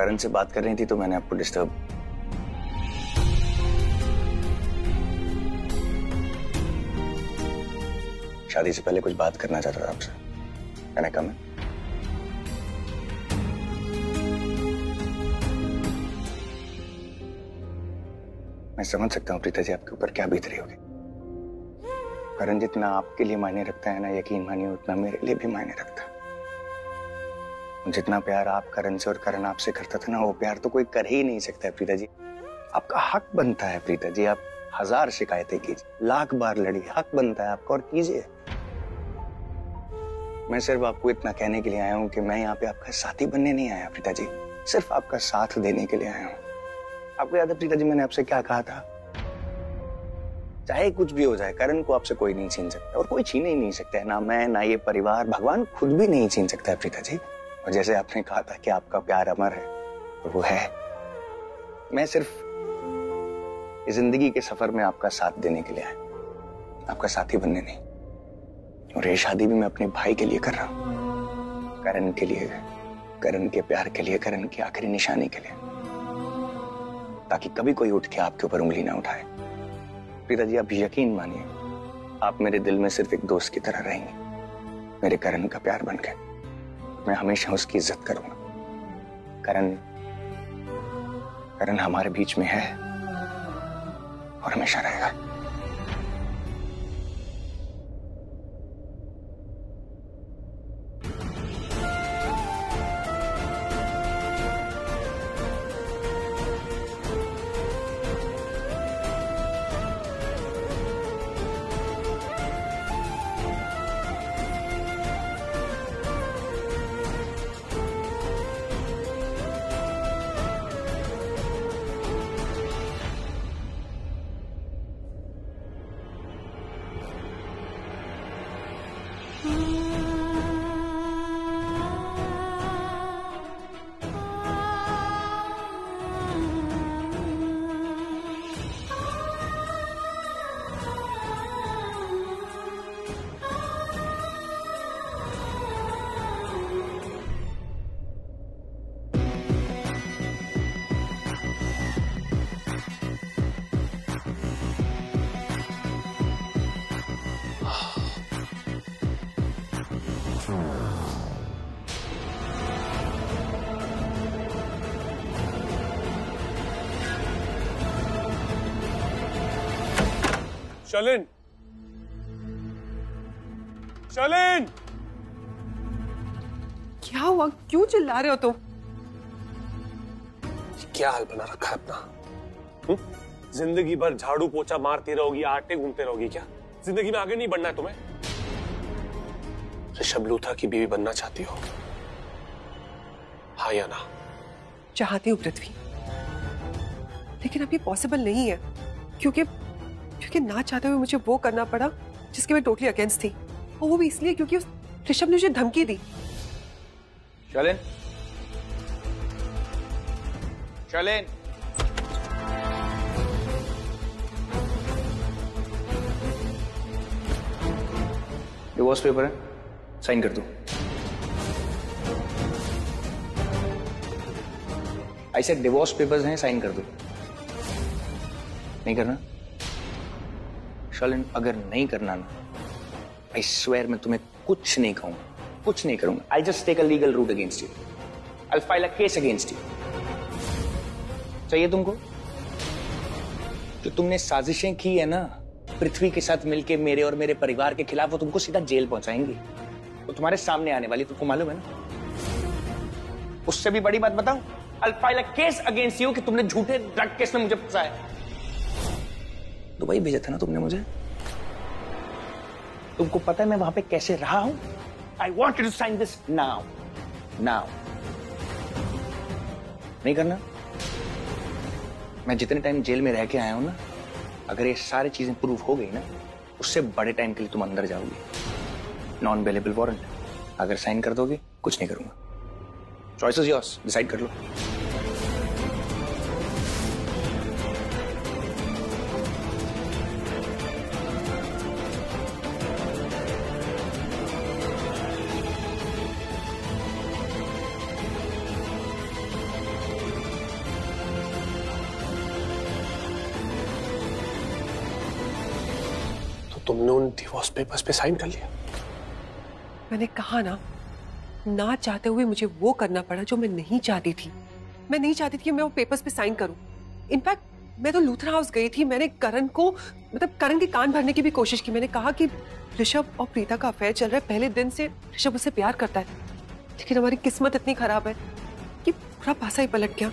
करण से बात कर रही थी तो मैंने आपको डिस्टर्ब शादी से पहले कुछ बात करना चाहता था आपसे। मैंने कहा, मैं मैं समझ सकता हूँ प्रीता जी आपके ऊपर क्या बीत रही होगी। करण जितना आपके लिए मायने रखता है ना, यकीन मानिए उतना मेरे लिए भी मायने रखता है। जितना प्यार आप करण से और करण आपसे करता था ना, वो प्यार तो कोई कर ही नहीं सकता है, प्रीता जी। आपका हक बनता है, प्रीता जी, आप हज़ार शिकायतें कीजिए, लाख बार लड़ी हक बनता है आपका, और कीजिए। मैं सिर्फ़ आपको इतना कहने के लिए आया हूँ कि मैं यहाँ पे आपका साथी बनने नहीं आया, प्रीता जी। सिर्फ़ आपका साथ देने के लिए आया हूँ। आपको याद है, प्रीता जी, मैंने आपसे क्या कहा था? चाहे कुछ भी हो जाए, करण को आपसे कोई नहीं छीन सकता, और कोई छीन ही नहीं सकता है, ना मैं, ना ये परिवार, भगवान खुद भी नहीं छीन सकता है, प्रीता जी। और जैसे आपने कहा था कि आपका प्यार अमर है वो है। मैं सिर्फ़ ज़िंदगी के सफ़र में आपका साथ देने के लिए आया। आपका साथी बनने नहीं। और ये शादी भी मैं अपने भाई के लिए कर रहा हूँ। करण के लिए, करण के प्यार के लिए, करण की आखिरी निशानी के लिए। ताकि कभी कोई उठ के आपके ऊपर उंगली ना उठाए। पिता जी आप यकीन मानिए, आप मेरे दिल में सिर्फ़ एक दोस्त की तरह रहेंगे। मेरे करण का प्यार बन गए मैं हमेशा उसकी इज़्ज़त करूँगा। करण करण हमारे बीच में है और हमेशा रहेगा। शलिन शलिन क्या हुआ? क्यों चिल्ला रहे हो तुम? तो? क्या हाल बना रखा है अपना? ज़िंदगी भर झाड़ू पोछा मारती रहोगी आटे घूमते रहोगी क्या? ज़िंदगी में आगे नहीं बढ़ना है तुम्हें? ऋषभ लूथा की बीवी बनना चाहती हो? हाँ या ना? चाहती हूँ पृथ्वी। लेकिन अभी पॉसिबल नहीं है क्योंकि क्योंकि ना चाहते हुए मुझे वो करना पड़ा जिसके मैं टोटली अगेंस्ट थी। और वो भी इसलिए क्योंकि उस ऋषभ ने मुझे धमकी दी। शलिन। शलिन। डिवोर्स पेपर है। साइन कर दो। ऐसे डिवोर्स पेपर्स हैं, साइन कर दो। नहीं करना? शलिन अगर नहीं करना ना आई स्वेयर मैं तुम्हें कुछ नहीं कहूँगा, कुछ नहीं करूँगा। I just take a legal route against you I file a case against you चाहिए तुमको? जो तुमने साजिशें की है ना, पृथ्वी के साथ मिलके मेरे और मेरे परिवार के खिलाफ, वो तुमको सीधा जेल पहुंचाएँगी। वो तुम्हारे सामने आने वाली, तुमको मालूम है ना? उससे भी बड़ी बात बताऊँ I file a case against you कि तुमने झूठे ड्रग केस में मुझे फंसाया। दुबई भेजा था ना तुमने मुझे? तुमको पता है मैं वहाँ पे कैसे रहा हूँ? I want to sign this now now नहीं करना। मैं जितने टाइम जेल में रह के आया हूँ ना, अगर ये सारी चीज़ें प्रूव हो गई ना, उससे बड़े टाइम के लिए तुम अंदर जाओगे। नॉन अवेलेबल वारंट अगर साइन कर दोगे, कुछ नहीं करूँगा। चॉइस इज़ योर्स डिसाइड कर लो। डिवोर्स पेपर्स पे साइन कर लिया। मैंने कहा ना ना चाहते हुए मुझे वो करना पड़ा जो मैं नहीं चाहती थी। मैं नहीं चाहती थी कि मैं वो पेपर्स पे साइन करूँ। इनफैक्ट मैं तो लूथरा हाउस गई थी मैंने करण को मतलब करण के कान भरने की भी कोशिश की। मैंने कहा कि ऋषभ और प्रीता का अफेयर चल रहा है पहले दिन से ऋषभ उससे प्यार करता है। लेकिन हमारी किस्मत इतनी खराब है कि पूरा पासा ही पलट गया।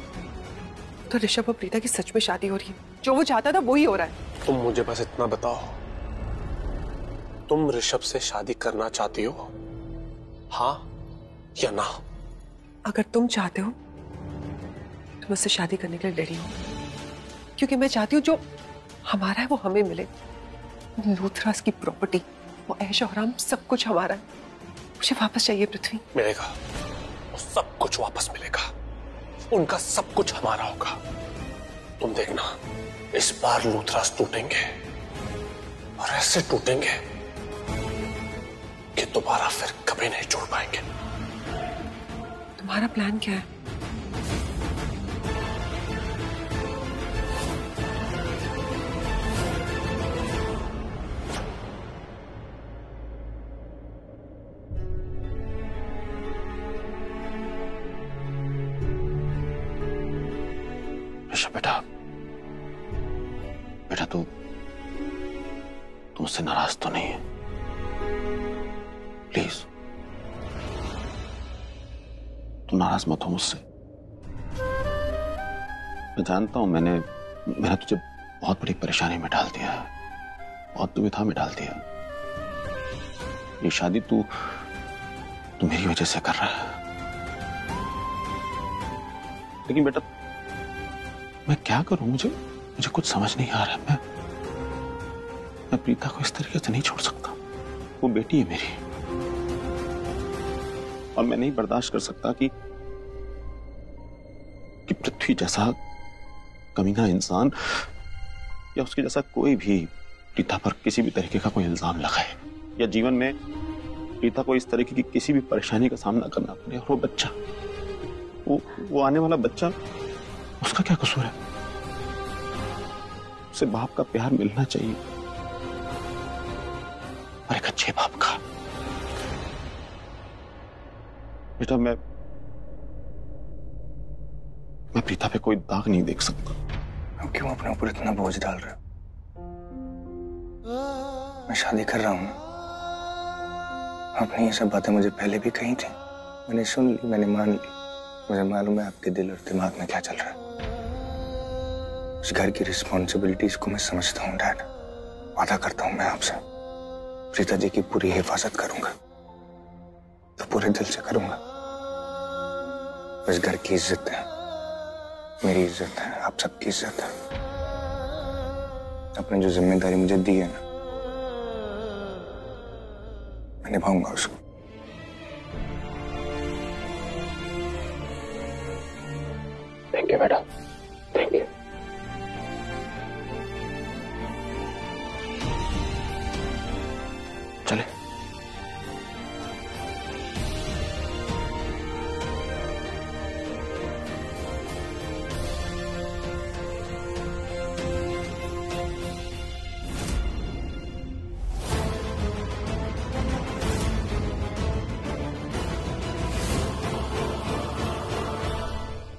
तो ऋषभ और प्रीता की सच में शादी हो रही है। जो वो चाहता था वो ही हो रहा है। तुम मुझे बस इतना बताओ। तुम ऋषभ से शादी करना चाहती हो? हाँ या ना? अगर तुम चाहते हो तो मुझसे शादी करने के लिए रेडी हो। क्योंकि मैं चाहती हूँ जो हमारा है वो हमें मिले। लूथरास की प्रॉपर्टी वो ऐश और आराम सब कुछ हमारा है। मुझे वापस चाहिए पृथ्वी। मिलेगा। वो सब कुछ वापस मिलेगा। उनका सब कुछ हमारा होगा। तुम देखना इस बार लूथरास टूटेंगे। और ऐसे टूटेंगे दोबारा फिर कभी नहीं जुड़ पाएँगे। तुम्हारा प्लान क्या है? ऋषभ बेटा बेटा तू तुमसे नाराज़ तो नहीं है? प्लीज़। तू नाराज़ मत हो मुझसे। मैं जानता हूँ मैंने मैंने तुझे बहुत बड़ी परेशानी में डाल दिया है। बहुत दुविधा में डाल दिया। ये शादी तू तू मेरी वजह से कर रहा है। लेकिन बेटा, मैं क्या करूँ? मुझे मुझे कुछ समझ नहीं आ रहा। मैं मैं प्रीता को इस तरीके से नहीं छोड़ सकता। वो बेटी है मेरी। और मैं नहीं बर्दाश्त कर सकता कि कि पृथ्वी जैसा कमीना इंसान या उसके जैसा कोई भी प्रीता पर किसी भी तरीके का कोई इल्ज़ाम लगाए, या जीवन में प्रीता को इस तरीके की किसी भी परेशानी का सामना करना पड़े। और वो बच्चा, वो वो आने वाला बच्चा, उसका क्या कसूर है? उसे बाप का प्यार मिलना चाहिए। और एक अच्छे बाप बेटा, मैं मैं प्रीता पे कोई दाग नहीं देख सकता। क्यों अपने ऊपर इतना बोझ डाल रहे हो? मैं शादी कर रहा हूँ। आपने ये सब बातें मुझे पहले भी कही थी। मैंने सुन ली, मैंने मान ली। मुझे मालूम है आपके दिल और दिमाग में क्या चल रहा है। उस घर की रिस्पॉन्सिबिलिटीज को मैं समझता हूँ, डैड। वादा करता हूँ मैं आपसे। प्रीता जी की पूरी हिफाजत करूँगा। तो पूरे दिल से करूँगा। इस घर की इज़्ज़त है। मेरी इज़्ज़त है। आप सबकी इज़्ज़त है। आपने जो ज़िम्मेदारी मुझे दी है ना, मैं निभाऊँगा उसको। थैंक यू बेटा थैंक यू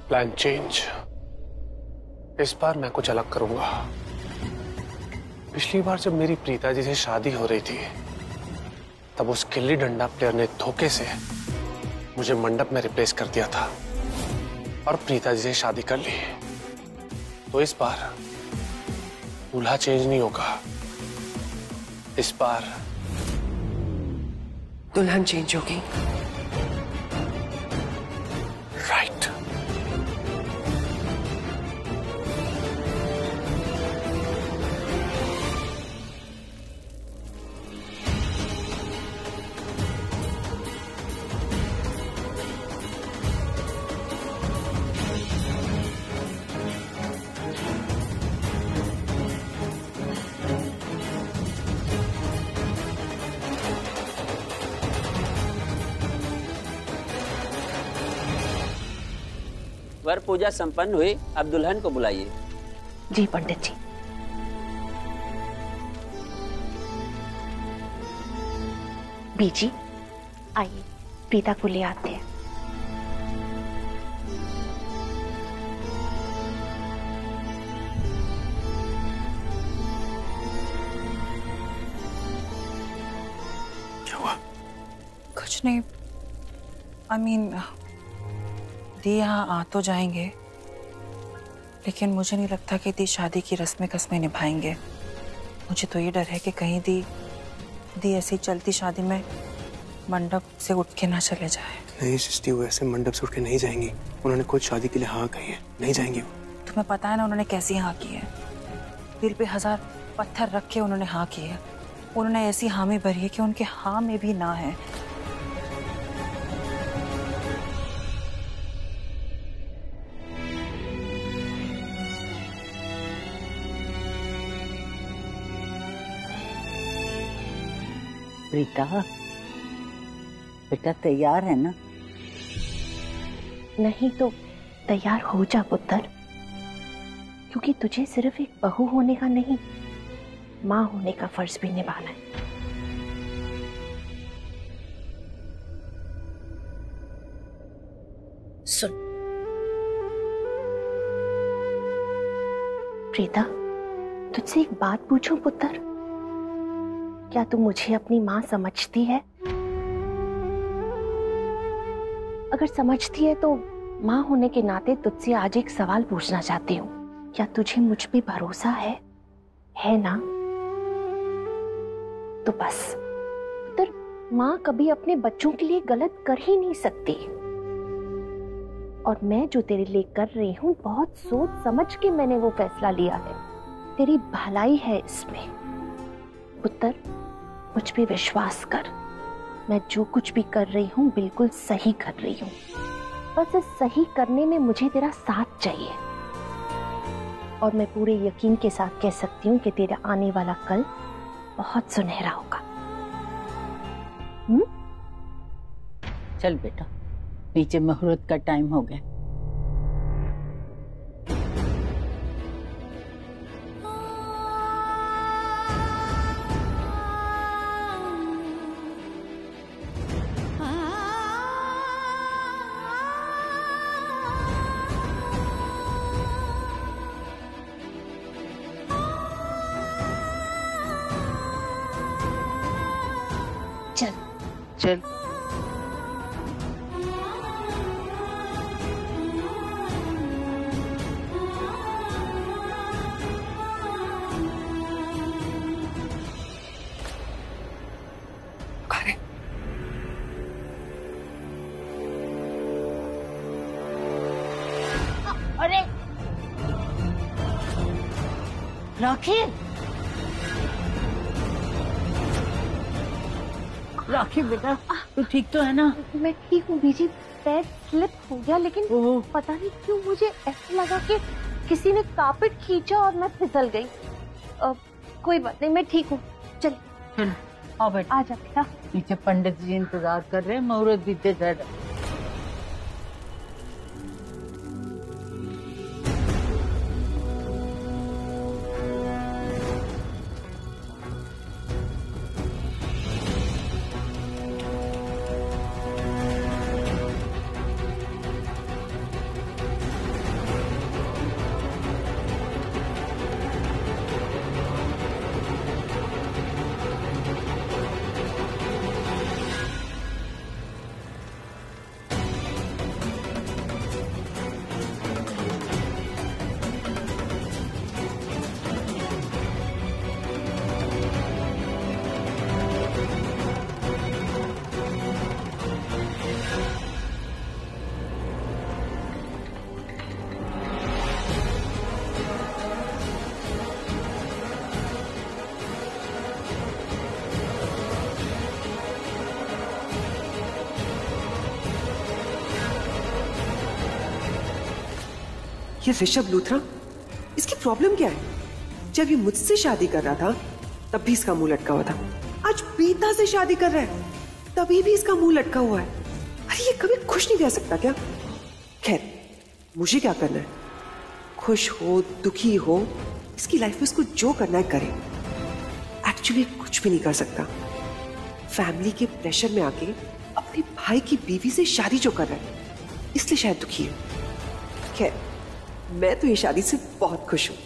प्लान चेंज इस बार मैं कुछ अलग करूँगा। पिछली बार जब मेरी प्रीता जी से शादी हो रही थी तब उस गिल्ली डंडा प्लेयर ने धोखे से मुझे मंडप में रिप्लेस कर दिया था और प्रीता जी से शादी कर ली। तो इस बार दूल्हा चेंज नहीं होगा। इस बार दुल्हन चेंज होगी। राइट वर पूजा संपन्न हुई अब दुल्हन को बुलाइए। जी पंडित जी। बीजी आइए प्रीता को ले आते हैं। कुछ नहीं। आई मीन दी यहाँ आ तो जाएँगे। लेकिन मुझे नहीं लगता कि दी शादी की रस्में कस्में निभाएँगे। मुझे तो ये डर है कि कहीं दी दी ऐसी चलती शादी में मंडप से उठ के ना चले जाए। नहीं सृष्टि वो ऐसे मंडप से उठ के नहीं जाएँगी। उन्होंने खुद शादी के लिए हाँ कही है। नहीं जाएँगी वो। तुम्हें पता है ना उन्होंने कैसी हाँ की है। दिल पे हज़ार पत्थर रख के उन्होंने हाँ की है। उन्होंने ऐसी हामी भरी है कि उनके हाँ में भी ना है। प्रीता बेटा तैयार है ना? नहीं तो तैयार हो जा पुत्र, क्योंकि तुझे सिर्फ़ एक बहू होने का नहीं, माँ होने का फ़र्ज़ भी निभाना है। सुन। प्रीता, तुझसे एक बात पूछूँ पुत्र? क्या तू मुझे अपनी माँ समझती है? अगर समझती है तो माँ होने के नाते तुझसे आज एक सवाल पूछना चाहती हूँ। क्या तुझे मुझ पे भरोसा है? है ना? तो बस। पुत्र माँ कभी अपने बच्चों के लिए गलत कर ही नहीं सकती। और मैं जो तेरे लिए कर रही हूँ, बहुत सोच समझ के मैंने वो फैसला लिया है। तेरी भलाई है इसमें। पुत्र मुझ पे विश्वास कर। मैं जो कुछ भी कर रही हूँ, बिल्कुल सही कर रही हूँ। बस इस सही करने में मुझे तेरा साथ चाहिए। और मैं पूरे यकीन के साथ कह सकती हूँ कि तेरा आने वाला कल बहुत सुनहरा होगा। हम्म? चल बेटा, नीचे मुहूर्त का टाइम हो गया। चल राखी बेटा तू ठीक तो है ना? मैं ठीक हूँ बीजी पैर स्लिप हो गया लेकिन पता नहीं क्यों मुझे ऐसा लगा कि किसी ने कापेट खींचा और मैं फिसल गई। अब कोई बात नहीं मैं ठीक हूँ। चल। चल आओ बेटा आ जा बेटा। नीचे पंडित जी इंतज़ार कर रहे हैं मुहूर्त बीते जा रहा ये ऋषभ लूथरा, इसकी प्रॉब्लम क्या है? जब ये मुझसे शादी कर रहा था, तब भी इसका मुँह लटका हुआ था। आज प्रीता से शादी कर रहा है, तभी भी इसका मुँह लटका हुआ है। अरे ये कभी खुश नहीं रह सकता क्या? खैर, मुझे क्या करना है? खुश हो, दुखी हो, इसकी लाइफ में इसको जो करना है, करे। एक्चुअली कुछ भी नहीं कर सकता। फैमिली के प्रेशर में आके अपने भाई की बीवी से शादी जो कर रहा है, इसलिए शायद दुखी है। खैर मैं तो ये शादी से बहुत खुश हूँ।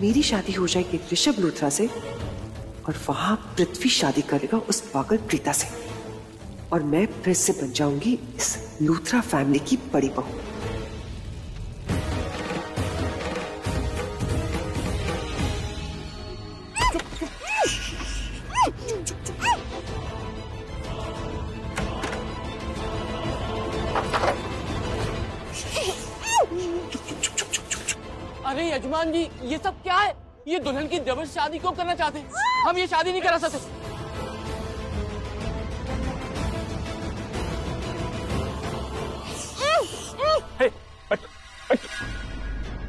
मेरी शादी हो जाएगी ऋषभ लूथरा से और वहाँ पृथ्वी शादी करेगा उस पागल प्रीता से। और मैं फिर से बन जाऊँगी इस लूथरा फैमिली की बड़ी बहू। ये दुल्हन की डबल शादी क्यों करना चाहते हैं? हम ये शादी नहीं करा सकते।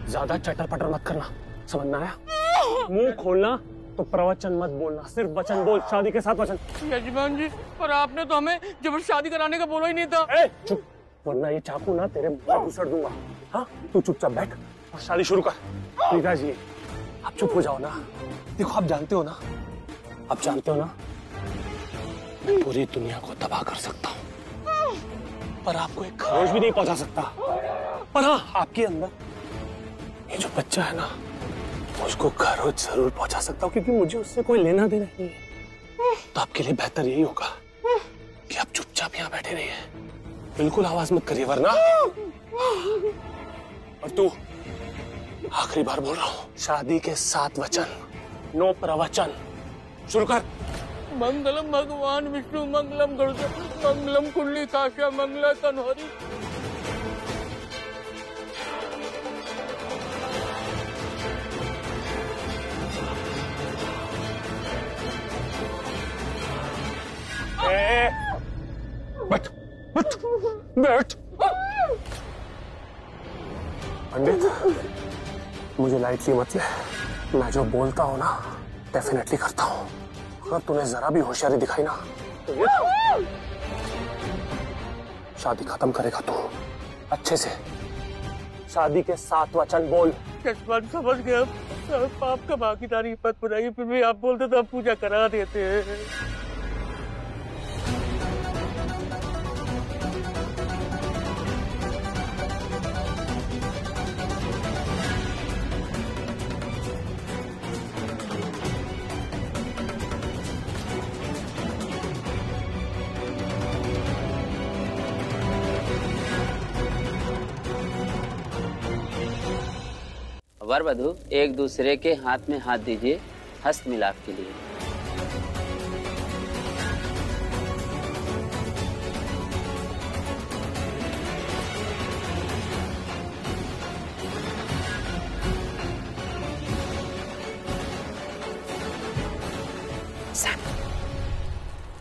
ज़्यादा चटर पटर मत करना समझ में आया? मुँह खोलना तो प्रवचन मत बोलना सिर्फ़ वचन बोल शादी के साथ वचन। यजमान जी पर आपने तो हमें जबर शादी कराने का बोला ही नहीं था। ए, चुप वरना ये चाकू ना तेरे मुँह घुसड़ दूँगा। हाँ तू चुपचाप बैठ और शादी शुरू कर। जी आप चुप हो जाओ ना। देखो, आप जानते हो ना? आप जानते हो ना? मैं पूरी दुनिया को तबाह कर सकता हूँ। पर आपको एक खरोच भी नहीं पहुँचा सकता। पर हाँ आपके अंदर ये जो बच्चा है ना उसको खरोच ज़रूर पहुँचा सकता हूँ, क्योंकि मुझे उससे कोई लेना देना नहीं है। तो आपके लिए बेहतर यही होगा कि आप चुपचाप यहाँ बैठे रहिए। बिल्कुल आवाज़ मत करिए, वरना। और तू? आखिरी बार बोल रहा हूँ। शादी के सात वचन नो प्रवचन। शुरू कर। मंगलम भगवान विष्णु मंगलम गरुड़ मंगलम कुंडली काशा मंगला कन्हरी बैठ बैठ बैठ। पंडित मुझे लाइटली मत। ले मैं जो बोलता हूँ ना डेफिनेटली करता हूँ। अगर तूने जरा भी होशियारी दिखाई ना तो ये शादी खत्म करेगा तू। अच्छे से। शादी के सात वचन बोल। समझ गया। पाप का भागीदारी पद पुराई फिर भी आप बोलते तो आप पूजा करा देते। हैं वधु एक दूसरे के हाथ में हाथ दीजिए, हस्त मिलाप के लिए।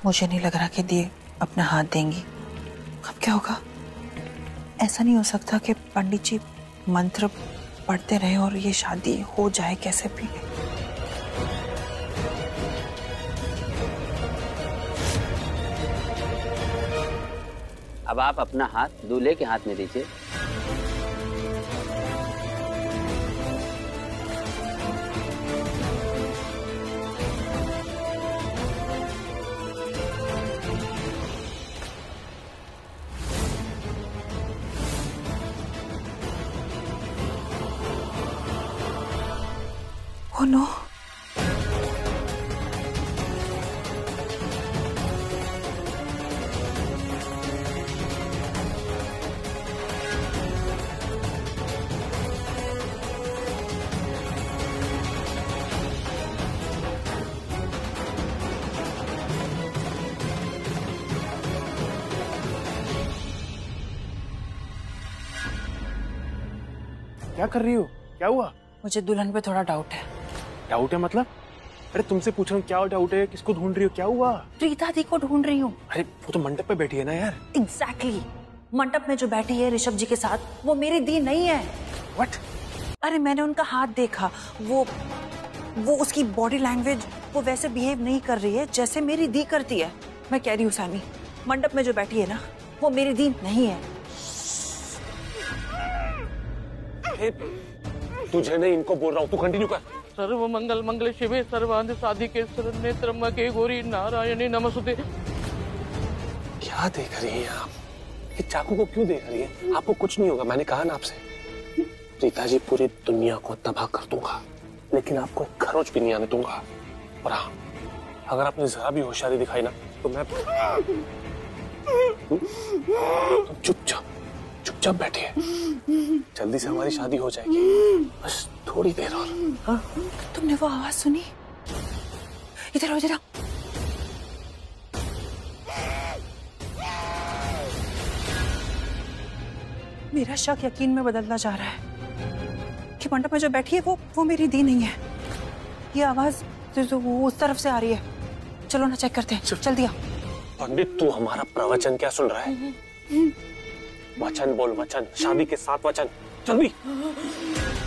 मुझे नहीं लग रहा कि दी अपना हाथ देंगी। अब क्या होगा? ऐसा नहीं हो सकता कि पंडित जी मंत्र पढ़ते रहे और ये शादी हो जाए, कैसे भी। अब आप अपना हाथ दूल्हे के हाथ में दीजिए। ओ नो क्या कर रही हो? क्या हुआ? मुझे दुल्हन पे थोड़ा डाउट है। डाउट है मतलब? अरे तुमसे पूछ रहा हूँ क्या डाउट है? किसको ढूंढ रही हो? क्या हुआ? प्रीता दी को ढूंढ रही हूँ। अरे वो तो मंडप पे बैठी है ना यार। Exactly exactly. मंडप में जो बैठी है ऋषभ जी के साथ वो मेरी दी नहीं है। व्हाट अरे मैंने उनका हाथ देखा। वो वो उसकी बॉडी लैंग्वेज वो वैसे बिहेव नहीं कर रही है जैसे मेरी दी करती है। मैं कह रही हूँ सैमी मंडप में जो बैठी है ना वो मेरी दी नहीं है। तुझे नहीं इनको बोल रहा हूँ तू कंटिन्यू कर। सर्व मंगल मंगल शिवे सर्वांध साधिके शरण्ये त्र्यंबके गौरी नारायणी नमस्ते। क्या देख रही हैं आप? ये चाकू को क्यों देख रही है? आपको कुछ नहीं होगा, मैंने कहा ना आपसे। प्रीता जी पूरी दुनिया को तबाह कर दूँगा, लेकिन आपको एक खरोच भी नहीं आने दूँगा। और हाँ अगर आपने जरा भी होशियारी दिखाई ना तो मैं तो चुपचाप। चुपचाप बैठिए जल्दी से हमारी शादी हो जाएगी। बस थोड़ी देर और। हाँ? तुमने वो आवाज़ सुनी? इधर इधर आओ। मेरा शक यकीन में बदलता जा रहा है कि मंडप में जो बैठी है वो वो मेरी दी नहीं है। ये आवाज़ जो- उस तरफ़ से आ रही है। चलो ना चेक करते हैं। जल्दी आओ। पंडित तू हमारा प्रवचन क्या सुन रहा है? वचन बोल, वचन। शादी के साथ वचन। जल्दी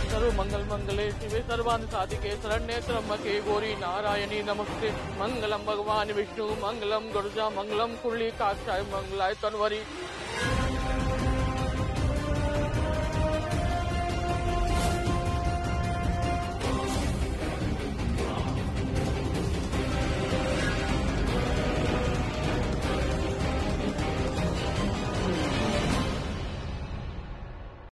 सर्व मंगल मंगले शिवे सर्वांध साधिके शरण्ये त्र्यंबके गौरी नारायणी नमस्ते। मंगलम भगवान विष्णु मंगलम गुर्जा मंगलम कुंडली काक्षाय, मंगलाय तनवरी।